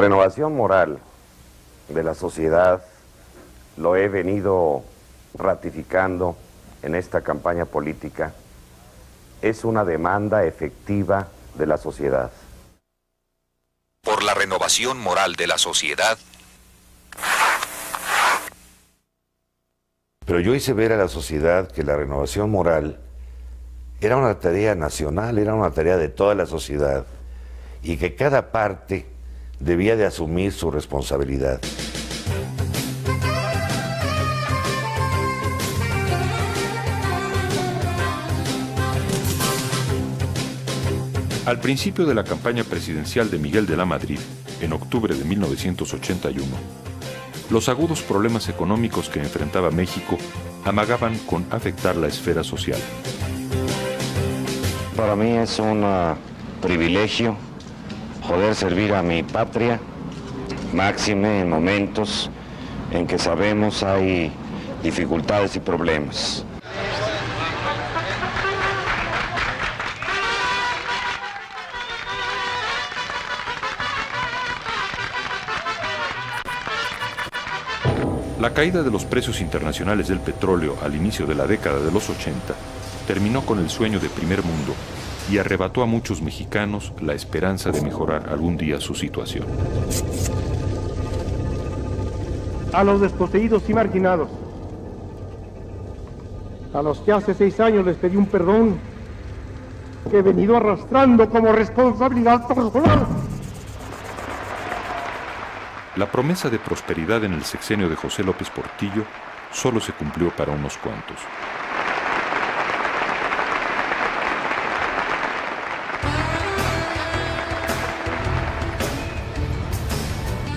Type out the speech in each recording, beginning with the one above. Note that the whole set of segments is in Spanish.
La renovación moral de la sociedad lo he venido ratificando en esta campaña política. Es una demanda efectiva de la sociedad. Por la renovación moral de la sociedad. Pero yo hice ver a la sociedad que la renovación moral era una tarea nacional, era una tarea de toda la sociedad y que cada parte debía de asumir su responsabilidad. Al principio de la campaña presidencial de Miguel de la Madrid, en octubre de 1981, los agudos problemas económicos que enfrentaba México amagaban con afectar la esfera social. Para mí es un ah, privilegio poder servir a mi patria, máxime en momentos en que sabemos hay dificultades y problemas. La caída de los precios internacionales del petróleo al inicio de la década de los 80 terminó con el sueño de primer mundo y arrebató a muchos mexicanos la esperanza de mejorar algún día su situación. A los desposeídos y marginados, a los que hace seis años les pedí un perdón que he venido arrastrando como responsabilidad personal. La promesa de prosperidad en el sexenio de José López Portillo solo se cumplió para unos cuantos.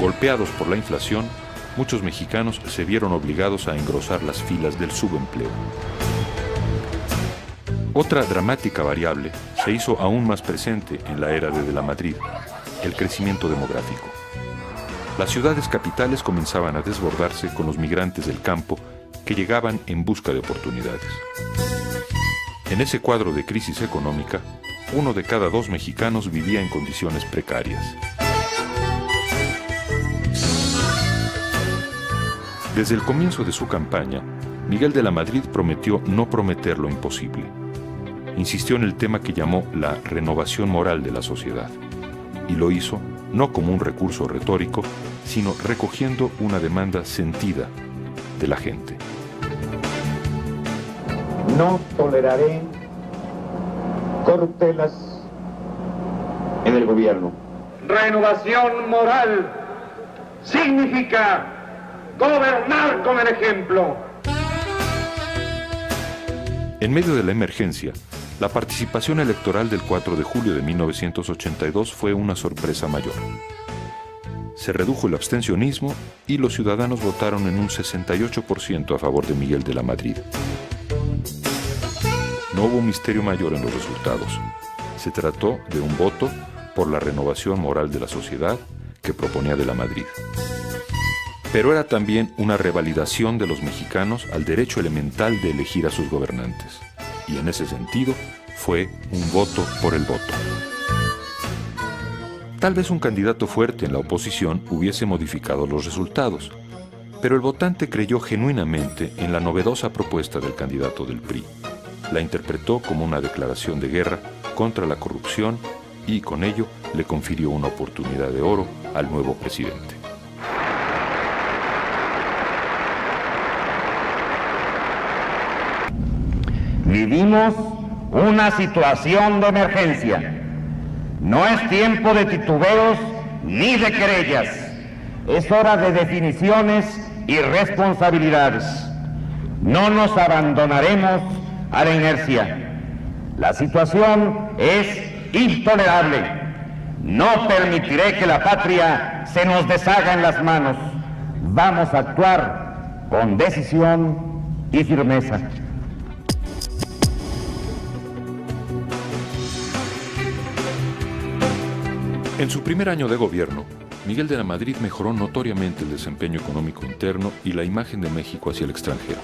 Golpeados por la inflación, muchos mexicanos se vieron obligados a engrosar las filas del subempleo. Otra dramática variable se hizo aún más presente en la era de De la Madrid, el crecimiento demográfico. Las ciudades capitales comenzaban a desbordarse con los migrantes del campo que llegaban en busca de oportunidades. En ese cuadro de crisis económica, uno de cada dos mexicanos vivía en condiciones precarias. Desde el comienzo de su campaña, Miguel de la Madrid prometió no prometer lo imposible. Insistió en el tema que llamó la renovación moral de la sociedad. Y lo hizo no como un recurso retórico, sino recogiendo una demanda sentida de la gente. No toleraré corruptelas en el gobierno. Renovación moral significa gobernar con el ejemplo. En medio de la emergencia, la participación electoral del 4 de julio de 1982 fue una sorpresa mayor. Se redujo el abstencionismo y los ciudadanos votaron en un 68% a favor de Miguel de la Madrid. No hubo un misterio mayor en los resultados. Se trató de un voto por la renovación moral de la sociedad que proponía de la Madrid. Pero era también una revalidación de los mexicanos al derecho elemental de elegir a sus gobernantes y en ese sentido fue un voto por el voto. Tal vez un candidato fuerte en la oposición hubiese modificado los resultados, pero el votante creyó genuinamente en la novedosa propuesta del candidato del PRI. La interpretó como una declaración de guerra contra la corrupción y con ello le confirió una oportunidad de oro al nuevo presidente. Vivimos una situación de emergencia. No es tiempo de titubeos ni de querellas. Es hora de definiciones y responsabilidades. No nos abandonaremos a la inercia. La situación es intolerable. No permitiré que la patria se nos deshaga en las manos. Vamos a actuar con decisión y firmeza. En su primer año de gobierno, Miguel de la Madrid mejoró notoriamente el desempeño económico interno y la imagen de México hacia el extranjero.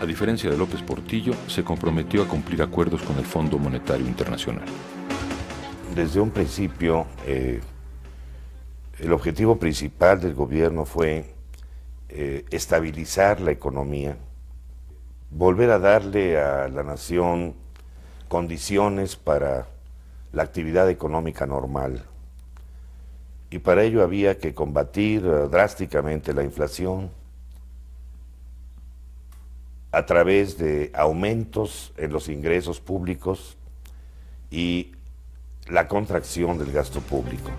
A diferencia de López Portillo, se comprometió a cumplir acuerdos con el Fondo Monetario Internacional. Desde un principio, eh, El objetivo principal del gobierno fue eh, estabilizar la economía, volver a darle a la nación condiciones para la actividad económica normal. Y para ello había que combatir eh, drásticamente la inflación a través de aumentos en los ingresos públicos y la contracción del gasto público.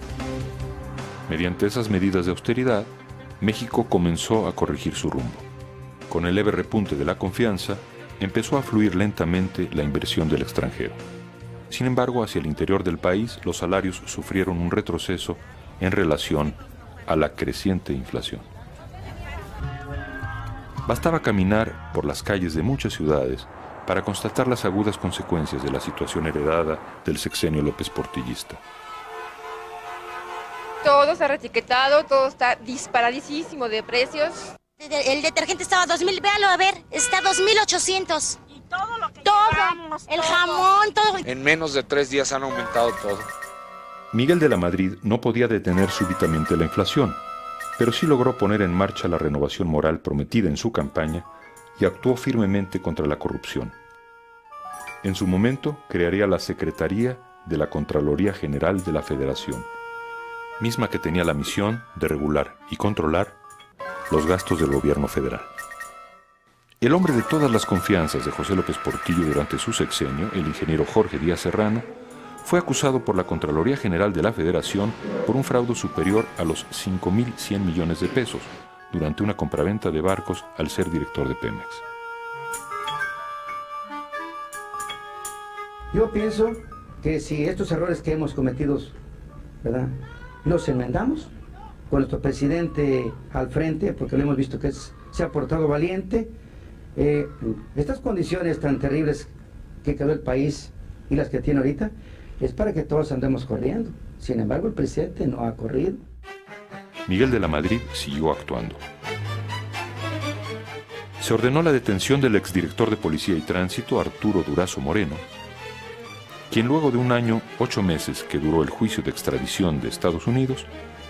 Mediante esas medidas de austeridad, México comenzó a corregir su rumbo. Con el leve repunte de la confianza, empezó a fluir lentamente la inversión del extranjero. Sin embargo, hacia el interior del país, los salarios sufrieron un retroceso en relación a la creciente inflación. Bastaba caminar por las calles de muchas ciudades para constatar las agudas consecuencias de la situación heredada del sexenio López Portillista. Todo está retiquetado, todo está disparadísimo de precios. El detergente estaba a 2000, véalo a ver, está a 2800. Y todo lo que Todo, llevamos, el todo. jamón, todo. En menos de tres días han aumentado todo. Miguel de la Madrid no podía detener súbitamente la inflación, pero sí logró poner en marcha la renovación moral prometida en su campaña y actuó firmemente contra la corrupción. En su momento crearía la Secretaría de la Contraloría General de la Federación, misma que tenía la misión de regular y controlar los gastos del gobierno federal. El hombre de todas las confianzas de José López Portillo durante su sexenio, el ingeniero Jorge Díaz Serrano, fue acusado por la Contraloría General de la Federación por un fraude superior a los 5.100 millones de pesos durante una compraventa de barcos al ser director de Pemex. Yo pienso que si estos errores que hemos cometido, ¿verdad? Los enmendamos con nuestro presidente al frente, porque lo hemos visto que se ha portado valiente. eh, estas condiciones tan terribles que quedó el país y las que tiene ahorita, es para que todos andemos corriendo. Sin embargo, el presidente no ha corrido. Miguel de la Madrid siguió actuando. Se ordenó la detención del exdirector de Policía y Tránsito, Arturo Durazo Moreno, quien luego de un año, ocho meses que duró el juicio de extradición de Estados Unidos,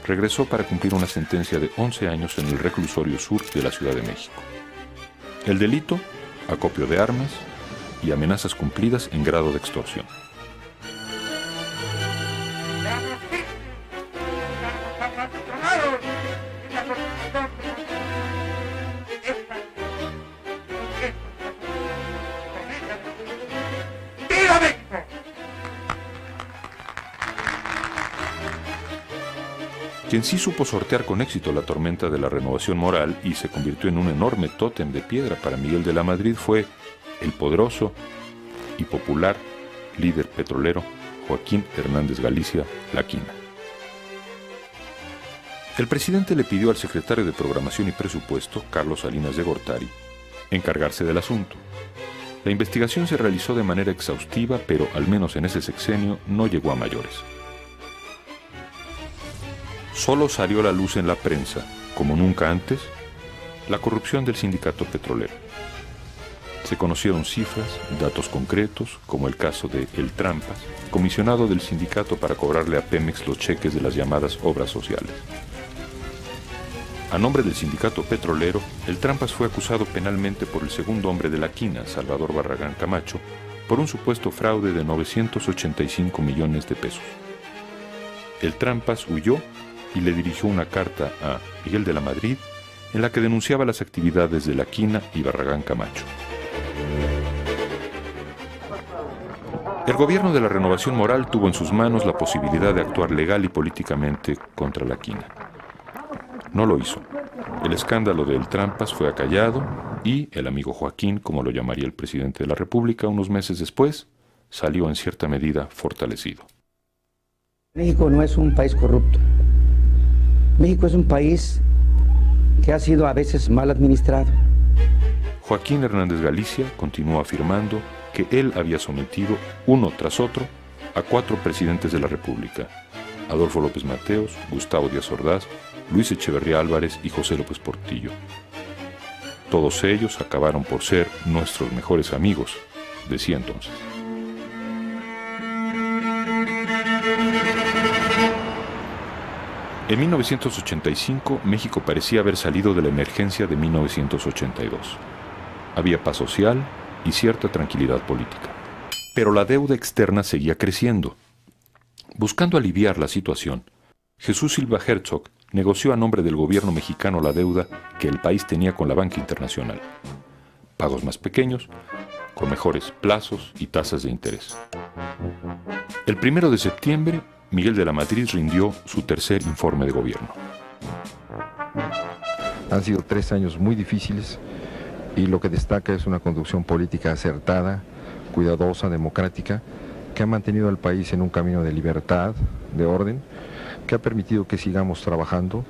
regresó para cumplir una sentencia de 11 años en el reclusorio sur de la Ciudad de México. El delito, acopio de armas y amenazas cumplidas en grado de extorsión. Quien sí supo sortear con éxito la tormenta de la renovación moral y se convirtió en un enorme tótem de piedra para Miguel de la Madrid fue el poderoso y popular líder petrolero Joaquín Hernández Galicia Laquina. El presidente le pidió al secretario de Programación y Presupuesto, Carlos Salinas de Gortari, encargarse del asunto. La investigación se realizó de manera exhaustiva, pero al menos en ese sexenio no llegó a mayores solo salió a la luz en la prensa, como nunca antes, la corrupción del sindicato petrolero. Se conocieron cifras, datos concretos, como el caso de El Trampas, comisionado del sindicato para cobrarle a Pemex los cheques de las llamadas obras sociales. A nombre del sindicato petrolero, El Trampas fue acusado penalmente por el segundo hombre de la quina, Salvador Barragán Camacho, por un supuesto fraude de 985 millones de pesos. El Trampas huyó y le dirigió una carta a Miguel de la Madrid en la que denunciaba las actividades de La Quina y Barragán Camacho. El gobierno de la renovación moral tuvo en sus manos la posibilidad de actuar legal y políticamente contra La Quina. No lo hizo. El escándalo del Trampas fue acallado y el amigo Joaquín, como lo llamaría el presidente de la República unos meses después, salió en cierta medida fortalecido. México no es un país corrupto. México es un país que ha sido a veces mal administrado. Joaquín Hernández Galicia continuó afirmando que él había sometido, uno tras otro, a cuatro presidentes de la República, Adolfo López Mateos, Gustavo Díaz Ordaz, Luis Echeverría Álvarez y José López Portillo. Todos ellos acabaron por ser nuestros mejores amigos, decía entonces. En 1985, México parecía haber salido de la emergencia de 1982. Había paz social y cierta tranquilidad política. Pero la deuda externa seguía creciendo. Buscando aliviar la situación, Jesús Silva Herzog negoció a nombre del gobierno mexicano la deuda que el país tenía con la banca internacional. Pagos más pequeños, con mejores plazos y tasas de interés. El primero de septiembre, Miguel de la Madrid rindió su tercer informe de gobierno. Han sido tres años muy difíciles y lo que destaca es una conducción política acertada, cuidadosa, democrática, que ha mantenido al país en un camino de libertad, de orden, que ha permitido que sigamos trabajando,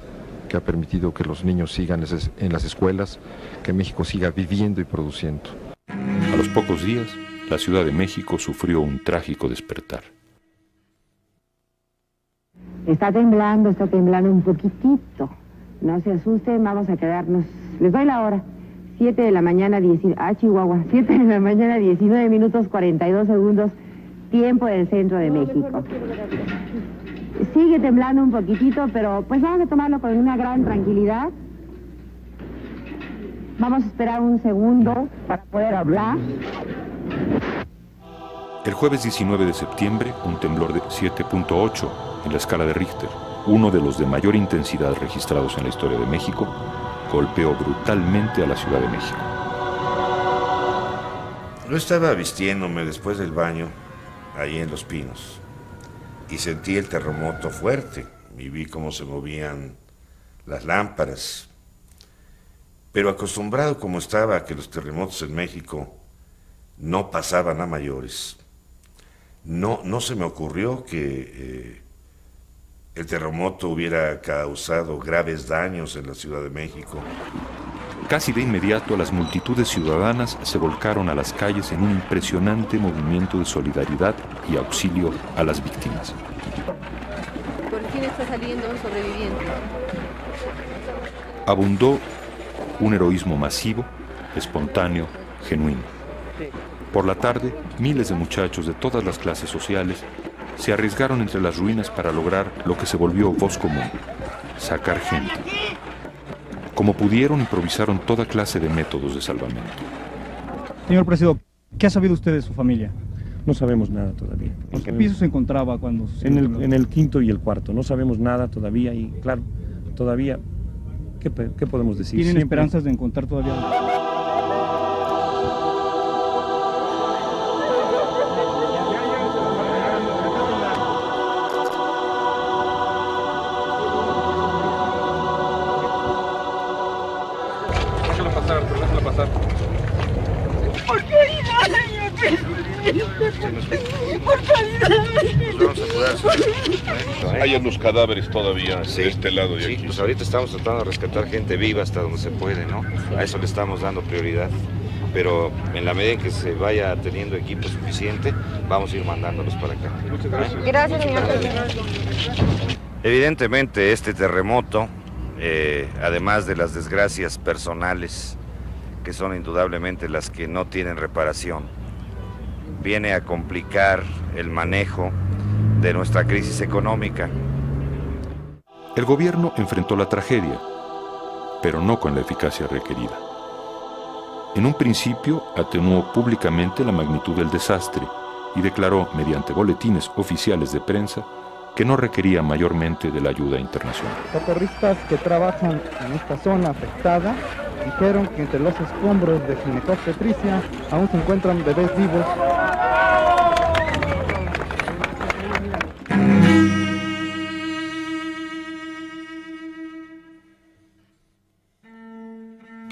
que ha permitido que los niños sigan en las escuelas, que México siga viviendo y produciendo. A los pocos días, la Ciudad de México sufrió un trágico despertar. Está temblando, está temblando un poquitito. No se asusten, vamos a quedarnos. Les doy la hora. 7 de la mañana, 19... Ah, Chihuahua. 7 de la mañana, 19 minutos 42 segundos, tiempo del centro de México. Sigue temblando un poquitito, pero pues vamos a tomarlo con una gran tranquilidad. Vamos a esperar un segundo para poder hablar. El jueves 19 de septiembre, un temblor de 7.8 en la escala de Richter, uno de los de mayor intensidad registrados en la historia de México, golpeó brutalmente a la Ciudad de México. Yo estaba vistiéndome después del baño, ahí en Los Pinos, y sentí el terremoto fuerte, y vi cómo se movían las lámparas. Pero acostumbrado como estaba a que los terremotos en México no pasaban a mayores, no, se me ocurrió que eh, el terremoto hubiera causado graves daños en la Ciudad de México. Casi de inmediato las multitudes ciudadanas se volcaron a las calles en un impresionante movimiento de solidaridad y auxilio a las víctimas. Por fin está saliendo un sobreviviente. Abundó un heroísmo masivo, espontáneo, genuino. Por la tarde, miles de muchachos de todas las clases sociales se arriesgaron entre las ruinas para lograr lo que se volvió voz común, sacar gente. Como pudieron, improvisaron toda clase de métodos de salvamento. Señor presidente, ¿qué ha sabido usted de su familia? No sabemos nada todavía. ¿En qué piso se encontraba cuando en el, en el quinto y el cuarto. No sabemos nada todavía y, claro, todavía, ¿qué, qué podemos decir? ¿Tienen esperanzas de encontrar todavía Hay los cadáveres todavía de este lado de sí, aquí. Pues ahorita estamos tratando de rescatar gente viva hasta donde se puede, ¿no? A eso le estamos dando prioridad. Pero en la medida en que se vaya teniendo equipo suficiente, vamos a ir mandándolos para acá. Muchas gracias. Gracias, señor Evidentemente, este terremoto, eh, además de las desgracias personales, que son indudablemente las que no tienen reparación, viene a complicar el manejo de nuestra crisis económica. El gobierno enfrentó la tragedia, pero no con la eficacia requerida. En un principio atenuó públicamente la magnitud del desastre y declaró mediante boletines oficiales de prensa que no requería mayormente de la ayuda internacional. Socorristas que trabajan en esta zona afectada dijeron que entre los escombros de Ginecos Petricia aún se encuentran bebés vivos.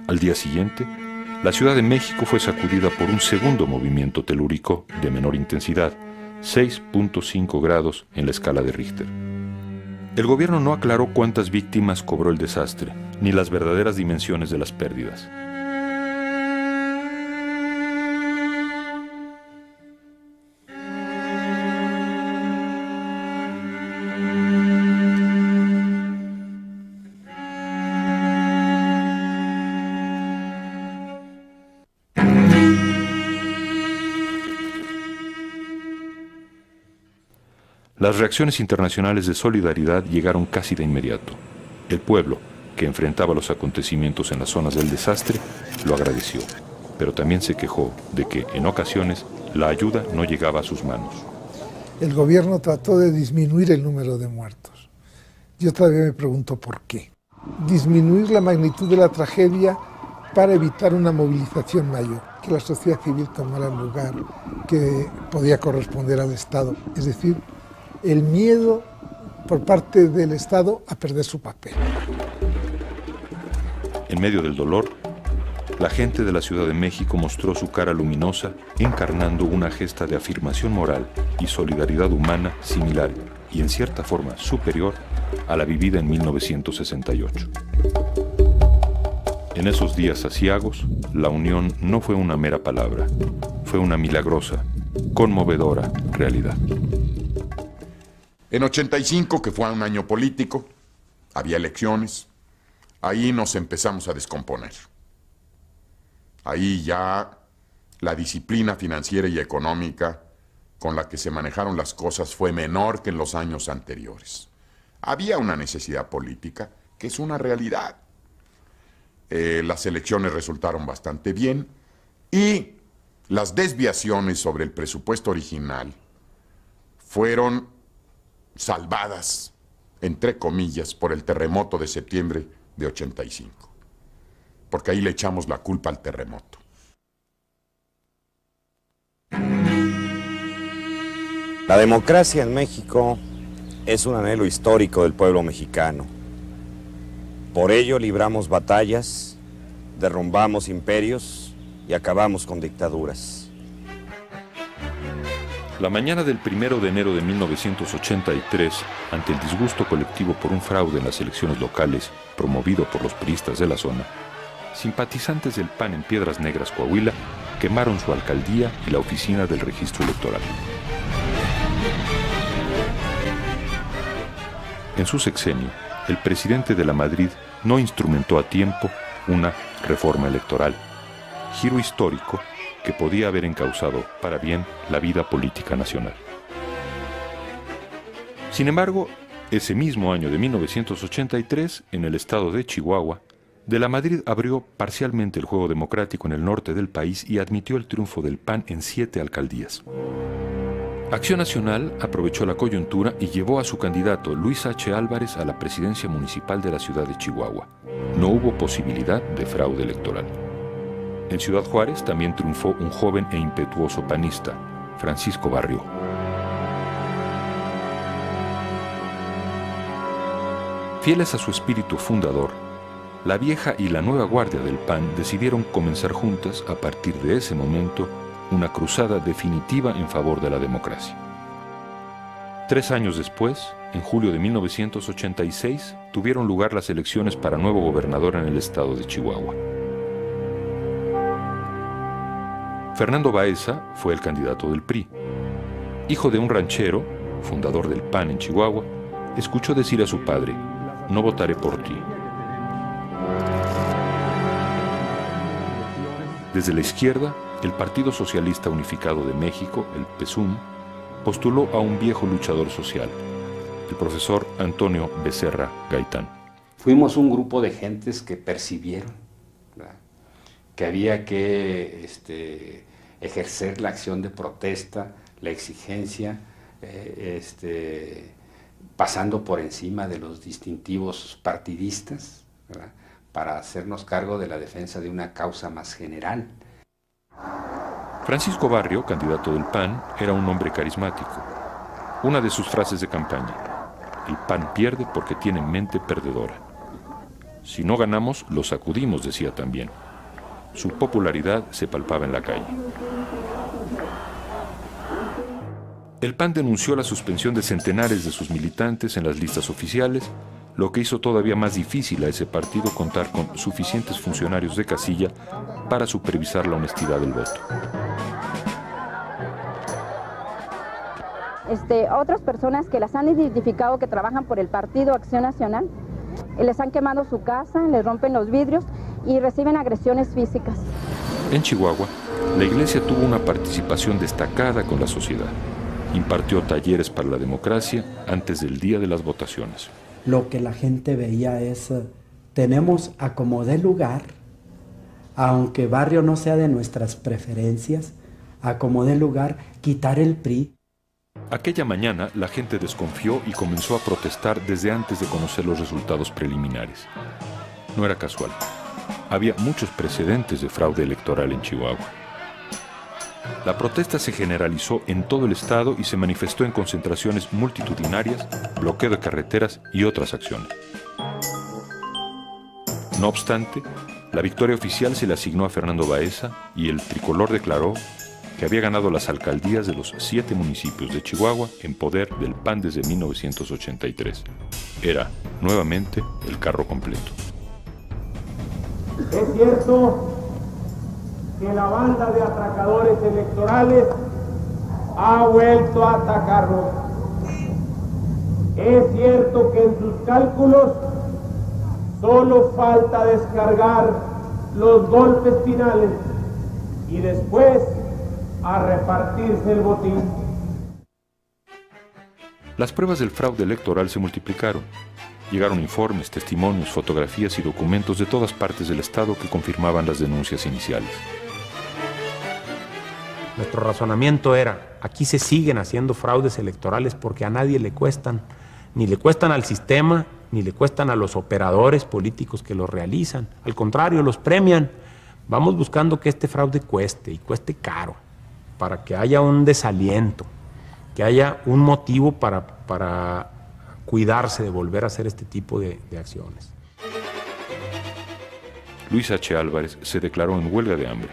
Al día siguiente, la Ciudad de México fue sacudida por un segundo movimiento telúrico de menor intensidad, 6.5 grados en la escala de Richter. El gobierno no aclaró cuántas víctimas cobró el desastre, ni las verdaderas dimensiones de las pérdidas. Las reacciones internacionales de solidaridad llegaron casi de inmediato. El pueblo, que enfrentaba los acontecimientos en las zonas del desastre, lo agradeció, pero también se quejó de que, en ocasiones, la ayuda no llegaba a sus manos. El gobierno trató de disminuir el número de muertos. Yo todavía me pregunto por qué. Disminuir la magnitud de la tragedia para evitar una movilización mayor, que la sociedad civil tomara el lugar que podía corresponder al Estado. Es decir, el miedo por parte del Estado a perder su papel. En medio del dolor, la gente de la Ciudad de México mostró su cara luminosa, encarnando una gesta de afirmación moral y solidaridad humana similar y en cierta forma superior a la vivida en 1968. En esos días asiagos, la unión no fue una mera palabra, fue una milagrosa, conmovedora realidad. En 85, que fue un año político, había elecciones, ahí nos empezamos a descomponer. Ahí ya la disciplina financiera y económica con la que se manejaron las cosas fue menor que en los años anteriores. Había una necesidad política, que es una realidad. Eh, las elecciones resultaron bastante bien y las desviaciones sobre el presupuesto original fueron salvadas, entre comillas, por el terremoto de septiembre de 85. Porque ahí le echamos la culpa al terremoto. La democracia en México es un anhelo histórico del pueblo mexicano. Por ello libramos batallas, derrumbamos imperios y acabamos con dictaduras. La mañana del 1 de enero de 1983, ante el disgusto colectivo por un fraude en las elecciones locales promovido por los priistas de la zona, simpatizantes del PAN en Piedras Negras, Coahuila, quemaron su alcaldía y la oficina del registro electoral. En su sexenio, el presidente de la Madrid no instrumentó a tiempo una reforma electoral, giro histórico que podía haber encausado para bien la vida política nacional. Sin embargo, ese mismo año de 1983, en el estado de Chihuahua, de la Madrid abrió parcialmente el juego democrático en el norte del país y admitió el triunfo del PAN en siete alcaldías. Acción Nacional aprovechó la coyuntura y llevó a su candidato Luis H. Álvarez a la presidencia municipal de la ciudad de Chihuahua. No hubo posibilidad de fraude electoral. En Ciudad Juárez también triunfó un joven e impetuoso panista, Francisco Barrio. Fieles a su espíritu fundador, la vieja y la nueva guardia del PAN decidieron comenzar juntas, a partir de ese momento, una cruzada definitiva en favor de la democracia. Tres años después, en julio de 1986, tuvieron lugar las elecciones para nuevo gobernador en el estado de Chihuahua. Fernando Baeza fue el candidato del PRI. Hijo de un ranchero, fundador del PAN en Chihuahua, escuchó decir a su padre, no votaré por ti. Desde la izquierda, el Partido Socialista Unificado de México, el PESUM, postuló a un viejo luchador social, el profesor Antonio Becerra Gaitán. Fuimos un grupo de gentes que percibieron que había que este, ejercer la acción de protesta, la exigencia, eh, este, pasando por encima de los distintivos partidistas, para hacernos cargo de la defensa de una causa más general. Francisco Barrio, candidato del PAN, era un hombre carismático. Una de sus frases de campaña, el PAN pierde porque tiene mente perdedora. Si no ganamos, lo sacudimos, decía también. Su popularidad se palpaba en la calle. El PAN denunció la suspensión de centenares de sus militantes en las listas oficiales, lo que hizo todavía más difícil a ese partido contar con suficientes funcionarios de casilla para supervisar la honestidad del voto. Este, otras personas que las han identificado que trabajan por el Partido Acción Nacional, les han quemado su casa, les rompen los vidrios y reciben agresiones físicas. En Chihuahua, la iglesia tuvo una participación destacada con la sociedad. impartió talleres para la democracia antes del día de las votaciones. Lo que la gente veía es, eh, tenemos a como de lugar, aunque barrio no sea de nuestras preferencias, a como de lugar quitar el PRI. Aquella mañana la gente desconfió y comenzó a protestar desde antes de conocer los resultados preliminares. No era casual. Había muchos precedentes de fraude electoral en Chihuahua. La protesta se generalizó en todo el estado y se manifestó en concentraciones multitudinarias, bloqueo de carreteras y otras acciones. No obstante, la victoria oficial se le asignó a Fernando Baeza y el tricolor declaró que había ganado las alcaldías de los siete municipios de Chihuahua en poder del PAN desde 1983. Era, nuevamente, el carro completo. Es cierto que la banda de atracadores electorales ha vuelto a atacarnos. Es cierto que en sus cálculos solo falta descargar los golpes finales y después a repartirse el botín. Las pruebas del fraude electoral se multiplicaron. Llegaron informes, testimonios, fotografías y documentos de todas partes del Estado que confirmaban las denuncias iniciales. Nuestro razonamiento era, aquí se siguen haciendo fraudes electorales porque a nadie le cuestan, ni le cuestan al sistema, ni le cuestan a los operadores políticos que los realizan. Al contrario, los premian. Vamos buscando que este fraude cueste y cueste caro, para que haya un desaliento, que haya un motivo para, para cuidarse de volver a hacer este tipo de, acciones. Luis H. Álvarez se declaró en huelga de hambre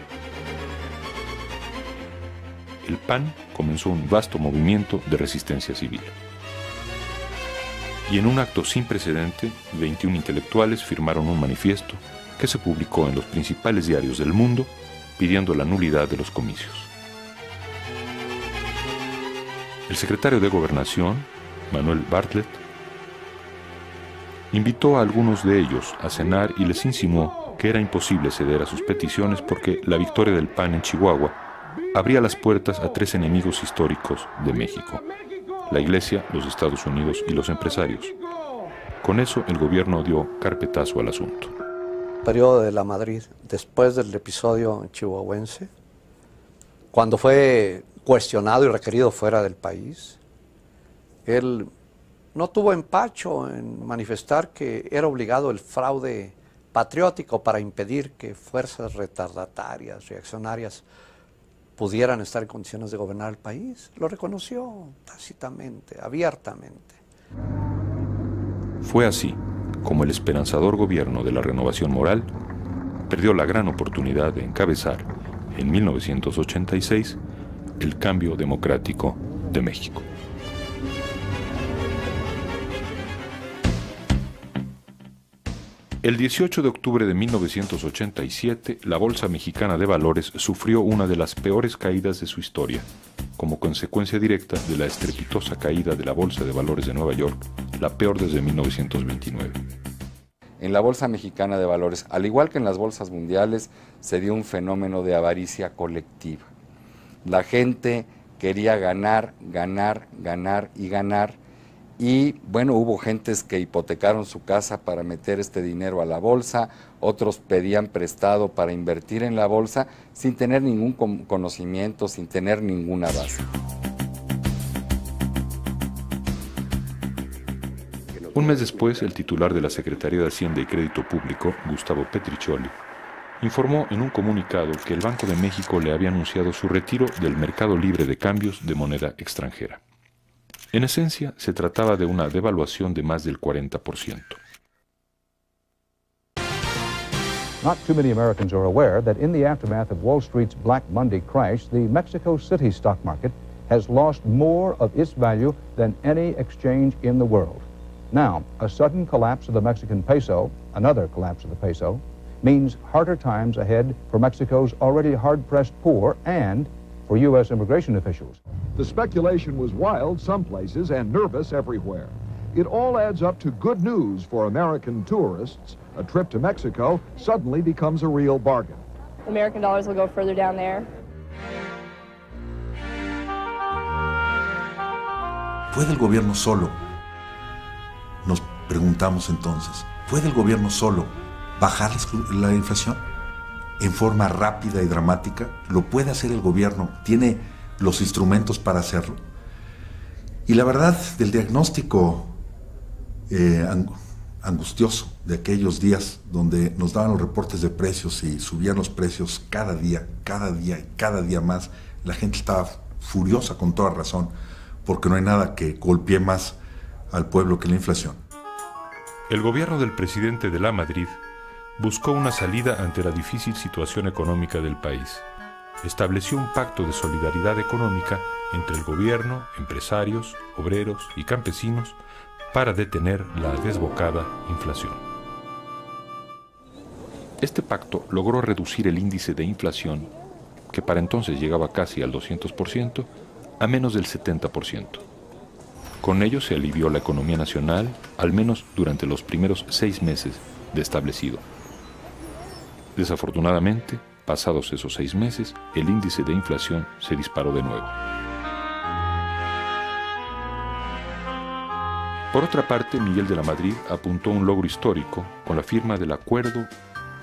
el PAN comenzó un vasto movimiento de resistencia civil. Y en un acto sin precedente, 21 intelectuales firmaron un manifiesto que se publicó en los principales diarios del mundo pidiendo la nulidad de los comicios. El secretario de Gobernación, Manuel Bartlett, invitó a algunos de ellos a cenar y les insinuó que era imposible ceder a sus peticiones porque la victoria del PAN en Chihuahua abría las puertas a tres enemigos históricos de México, la Iglesia, los Estados Unidos y los empresarios. Con eso el gobierno dio carpetazo al asunto. Periodo de la Madrid, después del episodio chihuahuense, cuando fue cuestionado y requerido fuera del país, él no tuvo empacho en manifestar que era obligado el fraude patriótico para impedir que fuerzas retardatarias, reaccionarias, pudieran estar en condiciones de gobernar el país. Lo reconoció tácitamente, abiertamente. Fue así como el esperanzador gobierno de la renovación moral perdió la gran oportunidad de encabezar en 1986 el cambio democrático de México. El 18 de octubre de 1987, la Bolsa Mexicana de Valores sufrió una de las peores caídas de su historia, como consecuencia directa de la estrepitosa caída de la Bolsa de Valores de Nueva York, la peor desde 1929. En la Bolsa Mexicana de Valores, al igual que en las bolsas mundiales, se dio un fenómeno de avaricia colectiva. La gente quería ganar, ganar, ganar y ganar y bueno, hubo gentes que hipotecaron su casa para meter este dinero a la bolsa, otros pedían prestado para invertir en la bolsa sin tener ningún conocimiento, sin tener ninguna base. Un mes después, el titular de la Secretaría de Hacienda y Crédito Público, Gustavo Petriccioli, informó en un comunicado que el Banco de México le había anunciado su retiro del mercado libre de cambios de moneda extranjera. En esencia, se trataba de una devaluación de más del 40%. Not too many Americans are aware that in the aftermath of Wall Street's Black Monday crash, the Mexico City stock market has lost more of its value than any exchange in the world. Now, a sudden collapse of the Mexican peso, another collapse of the peso, means harder times ahead for Mexico's already hard-pressed poor and for U.S. immigration officials. The speculation was wild some places and nervous everywhere. It all adds up to good news for American tourists. A trip to Mexico suddenly becomes a real bargain. American dollars will go further down there. ¿Puede el gobierno solo? Nos preguntamos entonces, ¿puede el gobierno solo bajar la inflación en forma rápida y dramática? ¿Lo puede hacer el gobierno? ¿Tiene los instrumentos para hacerlo? Y la verdad del diagnóstico eh, angustioso de aquellos días donde nos daban los reportes de precios y subían los precios cada día, cada día y cada día más, la gente estaba furiosa con toda razón, porque no hay nada que golpee más al pueblo que la inflación. El gobierno del presidente de la Madrid buscó una salida ante la difícil situación económica del país. Estableció un pacto de solidaridad económica entre el gobierno, empresarios, obreros y campesinos para detener la desbocada inflación. Este pacto logró reducir el índice de inflación, que para entonces llegaba casi al 200%, a menos del 70%. Con ello se alivió la economía nacional, al menos durante los primeros seis meses de establecido. Desafortunadamente, pasados esos seis meses, el índice de inflación se disparó de nuevo. Por otra parte, Miguel de la Madrid apuntó un logro histórico con la firma del Acuerdo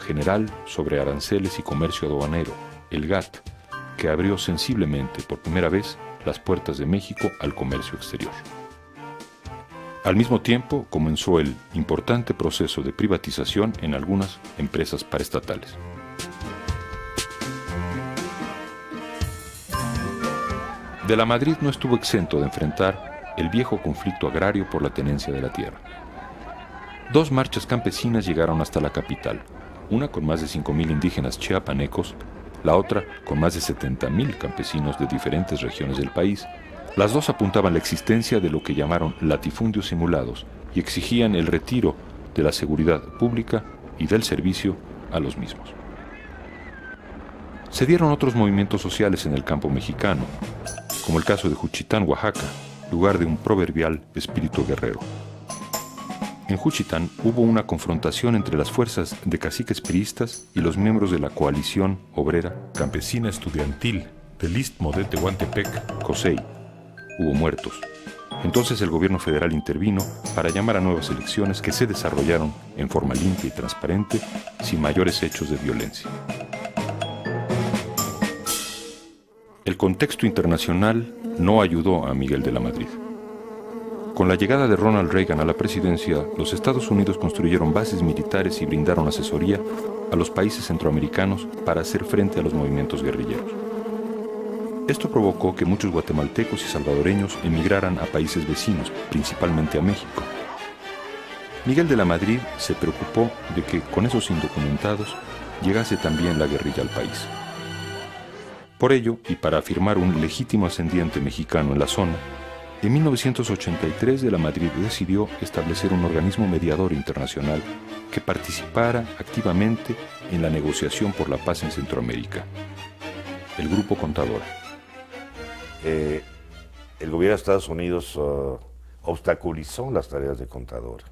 General sobre Aranceles y Comercio Aduanero, el GATT, que abrió sensiblemente por primera vez las puertas de México al comercio exterior. Al mismo tiempo, comenzó el importante proceso de privatización en algunas empresas paraestatales. De la Madrid no estuvo exento de enfrentar el viejo conflicto agrario por la tenencia de la tierra. Dos marchas campesinas llegaron hasta la capital, una con más de 5.000 indígenas chiapanecos, la otra con más de 70.000 campesinos de diferentes regiones del país. Las dos apuntaban la existencia de lo que llamaron latifundios simulados y exigían el retiro de la seguridad pública y del servicio a los mismos. Se dieron otros movimientos sociales en el campo mexicano, como el caso de Juchitán, Oaxaca, lugar de un proverbial espíritu guerrero. En Juchitán hubo una confrontación entre las fuerzas de caciques priistas y los miembros de la coalición obrera campesina estudiantil del Istmo de Tehuantepec, COSEI. Hubo muertos. Entonces el gobierno federal intervino para llamar a nuevas elecciones que se desarrollaron en forma limpia y transparente, sin mayores hechos de violencia. El contexto internacional no ayudó a Miguel de la Madrid. Con la llegada de Ronald Reagan a la presidencia, los Estados Unidos construyeron bases militares y brindaron asesoría a los países centroamericanos para hacer frente a los movimientos guerrilleros. Esto provocó que muchos guatemaltecos y salvadoreños emigraran a países vecinos, principalmente a México. Miguel de la Madrid se preocupó de que con esos indocumentados llegase también la guerrilla al país. Por ello, y para afirmar un legítimo ascendiente mexicano en la zona, en 1983 de la Madrid decidió establecer un organismo mediador internacional que participara activamente en la negociación por la paz en Centroamérica, el Grupo Contadora. Eh, el gobierno de Estados Unidos uh, obstaculizó las tareas de Contadora.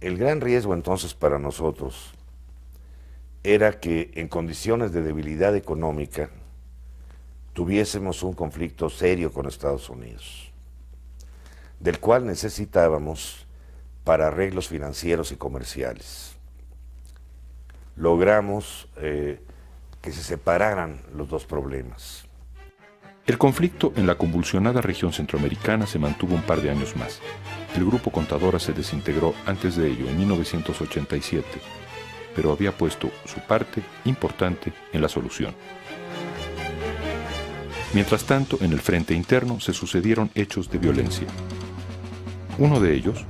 El gran riesgo entonces para nosotros era que en condiciones de debilidad económica tuviésemos un conflicto serio con Estados Unidos, del cual necesitábamos para arreglos financieros y comerciales. Logramos eh, que se separaran los dos problemas. El conflicto en la convulsionada región centroamericana se mantuvo un par de años más. El grupo Contadora se desintegró antes de ello, en 1987 pero había puesto su parte importante en la solución. Mientras tanto, en el frente interno se sucedieron hechos de violencia. Uno de ellos,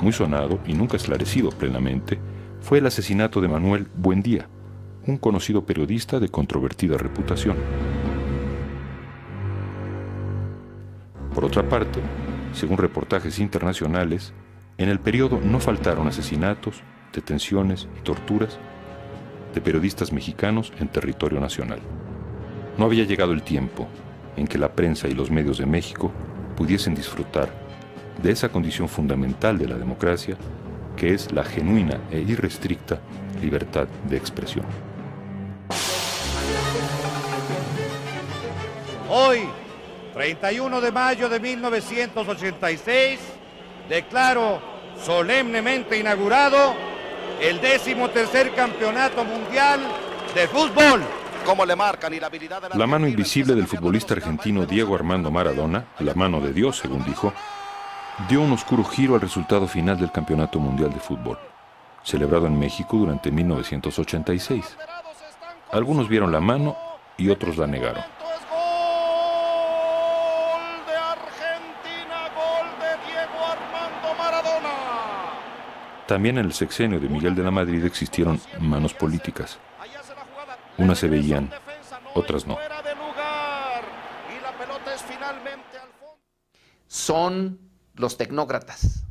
muy sonado y nunca esclarecido plenamente, fue el asesinato de Manuel Buendía, un conocido periodista de controvertida reputación. Por otra parte, según reportajes internacionales, en el periodo no faltaron asesinatos, detenciones y torturas de periodistas mexicanos en territorio nacional. No había llegado el tiempo en que la prensa y los medios de México pudiesen disfrutar de esa condición fundamental de la democracia que es la genuina e irrestricta libertad de expresión. Hoy 31 de mayo de 1986, declaro solemnemente inaugurado el décimo tercer campeonato mundial de fútbol. Como le marcan y la habilidad de la... La mano invisible del futbolista argentino Diego Armando Maradona, la mano de Dios, según dijo, dio un oscuro giro al resultado final del Campeonato Mundial de Fútbol, celebrado en México durante 1986. Algunos vieron la mano y otros la negaron. También en el sexenio de Miguel de la Madrid existieron manos políticas. Unas se veían, otras no. Son los tecnócratas,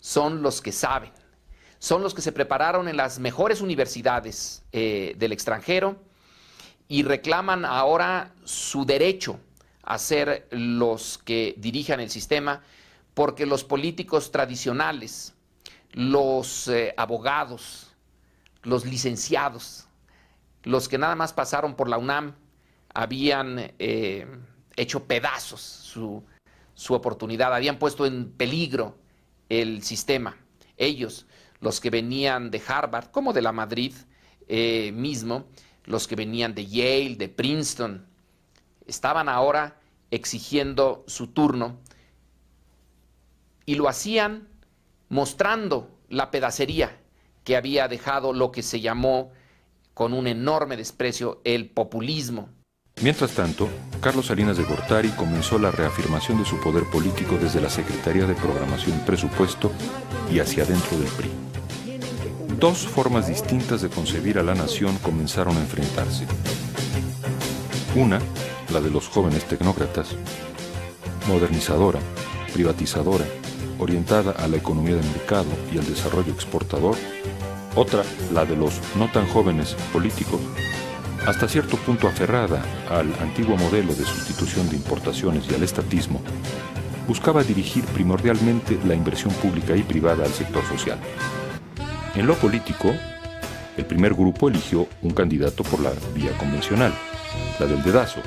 son los que saben, son los que se prepararon en las mejores universidades eh, del extranjero y reclaman ahora su derecho a ser los que dirijan el sistema porque los políticos tradicionales, los eh, abogados, los licenciados, los que nada más pasaron por la UNAM, habían eh, hecho pedazos su, oportunidad, habían puesto en peligro el sistema. Ellos, los que venían de Harvard, como de la Madrid eh, mismo, los que venían de Yale, de Princeton, estaban ahora exigiendo su turno y lo hacían mostrando la pedacería que había dejado lo que se llamó con un enorme desprecio el populismo. Mientras tanto, Carlos Salinas de Gortari comenzó la reafirmación de su poder político desde la Secretaría de Programación Presupuesto y hacia adentro del PRI. Dos formas distintas de concebir a la nación comenzaron a enfrentarse. Una, la de los jóvenes tecnócratas, modernizadora, privatizadora, orientada a la economía de mercado y al desarrollo exportador, otra, la de los no tan jóvenes políticos, hasta cierto punto aferrada al antiguo modelo de sustitución de importaciones y al estatismo, buscaba dirigir primordialmente la inversión pública y privada al sector social. En lo político, el primer grupo eligió un candidato por la vía convencional, la del dedazo,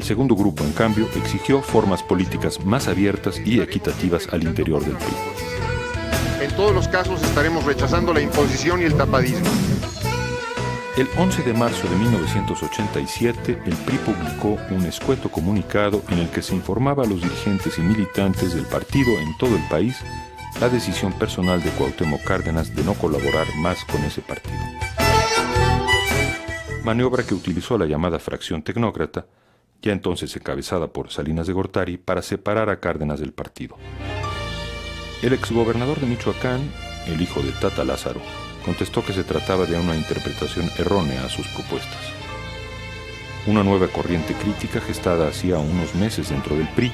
el segundo grupo, en cambio, exigió formas políticas más abiertas y equitativas al interior del PRI. En todos los casos estaremos rechazando la imposición y el tapadismo. El 11 de marzo de 1987, el PRI publicó un escueto comunicado en el que se informaba a los dirigentes y militantes del partido en todo el país la decisión personal de Cuauhtémoc Cárdenas de no colaborar más con ese partido. Maniobra que utilizó la llamada fracción tecnócrata ya entonces encabezada por Salinas de Gortari, para separar a Cárdenas del partido. El exgobernador de Michoacán, el hijo de Tata Lázaro, contestó que se trataba de una interpretación errónea a sus propuestas. Una nueva corriente crítica gestada hacía unos meses dentro del PRI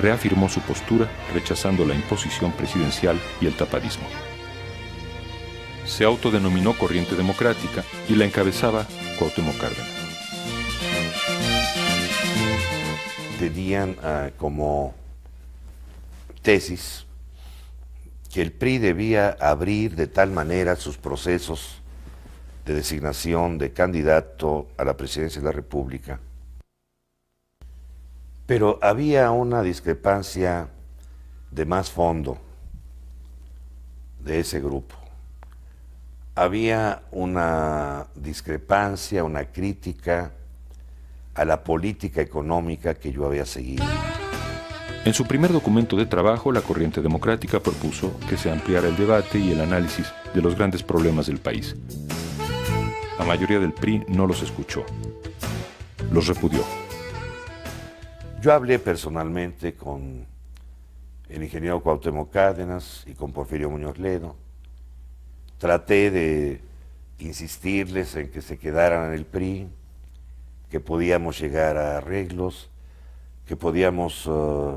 reafirmó su postura rechazando la imposición presidencial y el tapadismo. Se autodenominó Corriente Democrática y la encabezaba Cuauhtémoc Cárdenas. Ah, como tesis que el PRI debía abrir de tal manera sus procesos de designación de candidato a la presidencia de la República. Pero había una discrepancia de más fondo de ese grupo. Había una discrepancia, una crítica a la política económica que yo había seguido. En su primer documento de trabajo, la Corriente Democrática propuso que se ampliara el debate y el análisis de los grandes problemas del país. La mayoría del PRI no los escuchó, los repudió. Yo hablé personalmente con el ingeniero Cuauhtémoc Cárdenas y con Porfirio Muñoz Ledo. Traté de insistirles en que se quedaran en el PRI, que podíamos llegar a arreglos, que podíamos eh,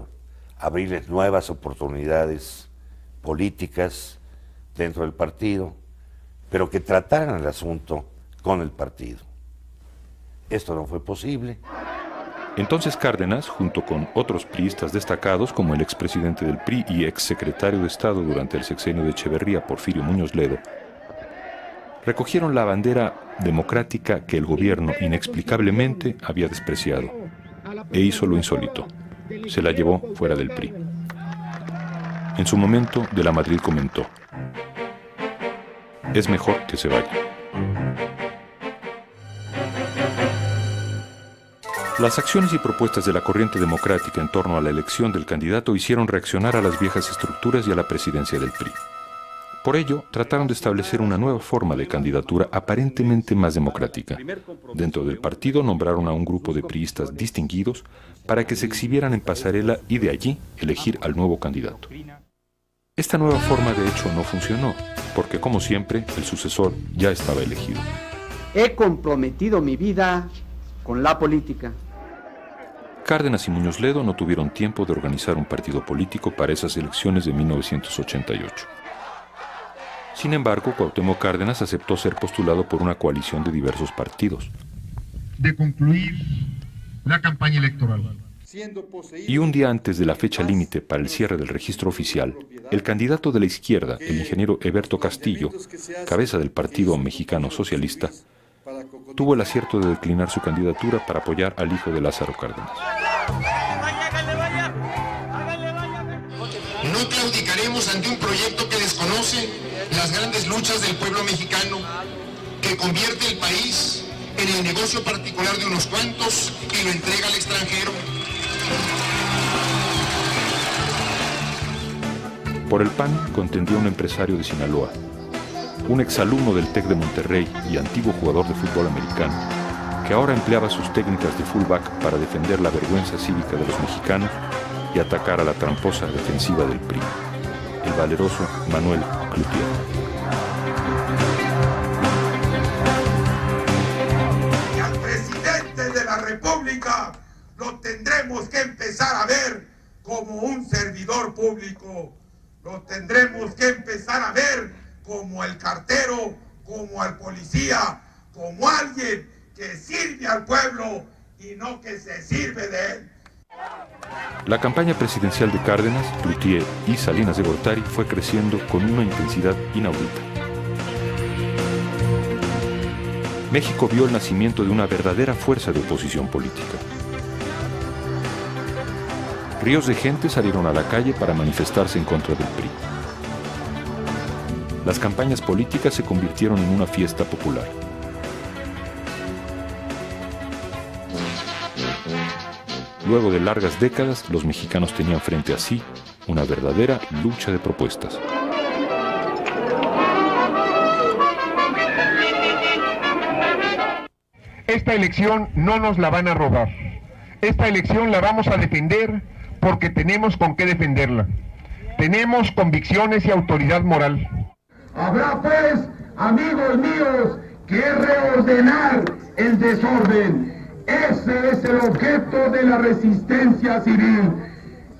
abrirles nuevas oportunidades políticas dentro del partido, pero que trataran el asunto con el partido. Esto no fue posible. Entonces Cárdenas, junto con otros priistas destacados como el expresidente del PRI y exsecretario de Estado durante el sexenio de Echeverría, Porfirio Muñoz Ledo, recogieron la bandera democrática que el gobierno inexplicablemente había despreciado e hizo lo insólito. Se la llevó fuera del PRI. En su momento, de la Madrid comentó, es mejor que se vaya. Las acciones y propuestas de la corriente democrática en torno a la elección del candidato hicieron reaccionar a las viejas estructuras y a la presidencia del PRI. Por ello, trataron de establecer una nueva forma de candidatura aparentemente más democrática. Dentro del partido nombraron a un grupo de priistas distinguidos para que se exhibieran en pasarela y de allí elegir al nuevo candidato. Esta nueva forma de hecho no funcionó, porque como siempre, el sucesor ya estaba elegido. He comprometido mi vida con la política. Cárdenas y Muñoz Ledo no tuvieron tiempo de organizar un partido político para esas elecciones de 1988. Sin embargo, Cuauhtémoc Cárdenas aceptó ser postulado por una coalición de diversos partidos. De concluir la campaña electoral. Y un día antes de la fecha límite para el cierre del registro oficial, el candidato de la izquierda, el ingeniero Eberto Castillo, cabeza del Partido Mexicano Socialista, tuvo el acierto de declinar su candidatura para apoyar al hijo de Lázaro Cárdenas. Claudicaremos ante un proyecto que desconoce las grandes luchas del pueblo mexicano, que convierte el país en el negocio particular de unos cuantos y lo entrega al extranjero. Por el PAN contendió un empresario de Sinaloa, un exalumno del TEC de Monterrey y antiguo jugador de fútbol americano, que ahora empleaba sus técnicas de fullback para defender la vergüenza cívica de los mexicanos y atacar a la tramposa defensiva del PRI, valeroso Manuel Cloutier. Y al presidente de la República lo tendremos que empezar a ver como un servidor público. Lo tendremos que empezar a ver como el cartero, como al policía, como alguien que sirve al pueblo y no que se sirve de él. La campaña presidencial de Cárdenas, Cloutier y Salinas de Gortari fue creciendo con una intensidad inaudita. México vio el nacimiento de una verdadera fuerza de oposición política. Ríos de gente salieron a la calle para manifestarse en contra del PRI. Las campañas políticas se convirtieron en una fiesta popular. Luego de largas décadas, los mexicanos tenían frente a sí una verdadera lucha de propuestas. Esta elección no nos la van a robar. Esta elección la vamos a defender porque tenemos con qué defenderla. Tenemos convicciones y autoridad moral. Habrá pues, amigos míos, que reordenar el desorden. Ese es el objeto de la resistencia civil.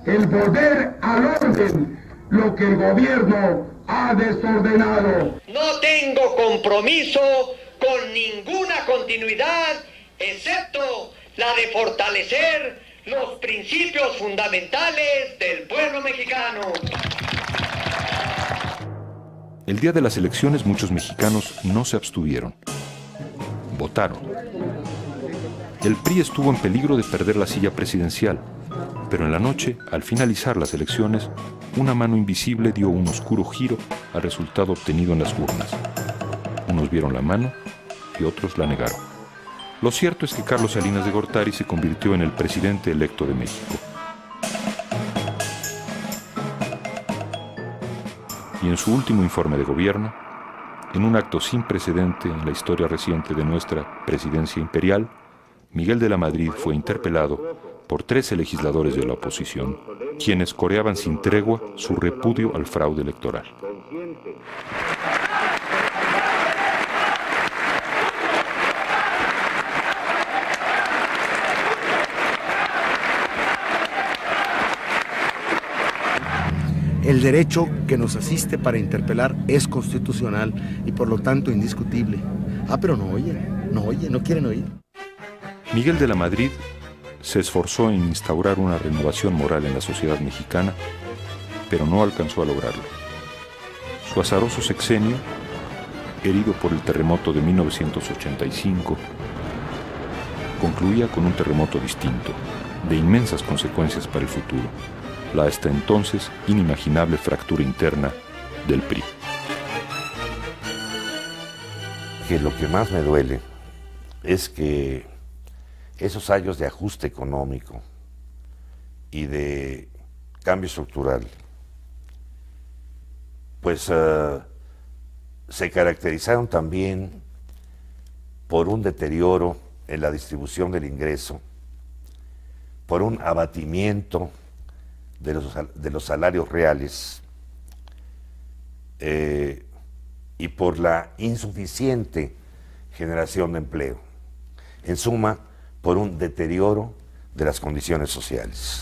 El volver al orden lo que el gobierno ha desordenado. No tengo compromiso con ninguna continuidad, excepto la de fortalecer los principios fundamentales del pueblo mexicano. El día de las elecciones muchos mexicanos no se abstuvieron. Votaron. El PRI estuvo en peligro de perder la silla presidencial, pero en la noche, al finalizar las elecciones, una mano invisible dio un oscuro giro al resultado obtenido en las urnas. Unos vieron la mano y otros la negaron. Lo cierto es que Carlos Salinas de Gortari se convirtió en el presidente electo de México. Y en su último informe de gobierno, en un acto sin precedente en la historia reciente de nuestra presidencia imperial, Miguel de la Madrid fue interpelado por 13 legisladores de la oposición, quienes coreaban sin tregua su repudio al fraude electoral. El derecho que nos asiste para interpelar es constitucional y por lo tanto indiscutible. Ah, pero no oyen, no oyen, no quieren oír. Miguel de la Madrid se esforzó en instaurar una renovación moral en la sociedad mexicana, pero no alcanzó a lograrlo. Su azaroso sexenio, herido por el terremoto de 1985, concluía con un terremoto distinto, de inmensas consecuencias para el futuro, la hasta entonces inimaginable fractura interna del PRI. Que lo que más me duele es que esos años de ajuste económico y de cambio estructural, pues eh, se caracterizaron también por un deterioro en la distribución del ingreso, por un abatimiento de los, salarios reales eh, y por la insuficiente generación de empleo. En suma, por un deterioro de las condiciones sociales.